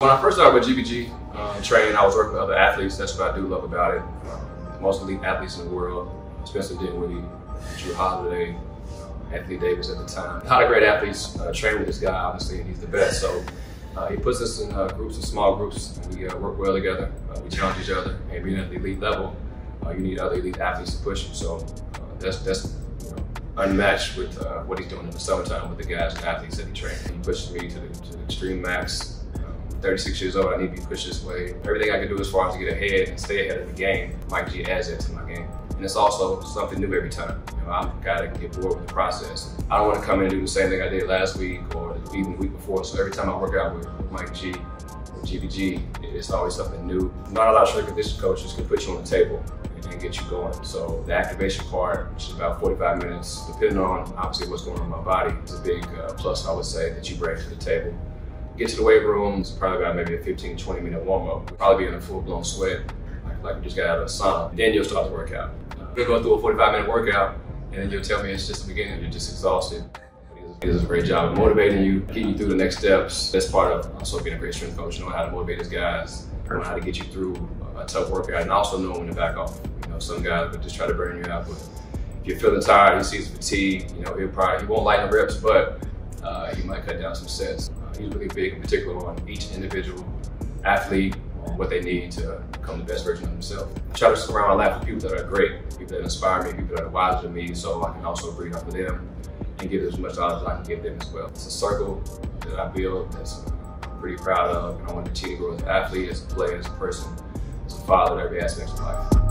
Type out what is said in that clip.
When I first started with GBG uh, training, I was working with other athletes. That's what I do love about it. Uh, most elite athletes in the world, Spencer Dinwiddie, Jrue Holiday, Anthony Davis at the time. A lot of great athletes uh, train with this guy, obviously, and he's the best. So uh, he puts us in groups, in small groups, and we work well together. We challenge each other, and being at the elite level, you need other elite athletes to push you. So that's that's you know, unmatched with what he's doing in the summertime with the guys and athletes that he trains. He pushes me to the, to the extreme max. Um, 36 years old, I need to be pushed this way. Everything I can do as far as to get ahead and stay ahead of the game, Mike G adds that to my game. And it's also something new every time. You know, guy that can get bored with the process. I don't want to come in and do the same thing I did last week or even the week before. So every time I work out with Mike G, GBG, it's always something new. Not a lot of strength conditioning coaches can put you on the table and get you going. So the activation part, which is about 45 minutes, depending on obviously what's going on in my body, is a big uh, plus I would say that you bring to the table. Get to the weight room, it's probably about maybe a 15, 20 minute warm up. Probably be in a full blown sweat, like, like just got out of the sauna. Then you'll start the workout. Uh, you'll go through a 45 minute workout, and then you'll tell me it's just the beginning, you're just exhausted. He does a great job of motivating you, getting you through the next steps. That's part of also being a great strength coach, knowing how to motivate his guys, knowing how to get you through a tough workout, and also knowing when to back off. You know, some guys would just try to burn you out, but if you're feeling tired, he sees fatigue, you know, he'll probably, he won't lighten the reps, but uh, he might cut down some sets. Uh, he's really big in particular on each individual athlete, on what they need to become the best version of themselves. I try to surround my life with people that are great, people that inspire me, people that are wiser than me, so I can also breathe up of them and give as much knowledge as I can give them as well. It's a circle that I built that's pretty proud of, and I want to continue to grow as an athlete, as a player, as a person, as a father, every aspect of life.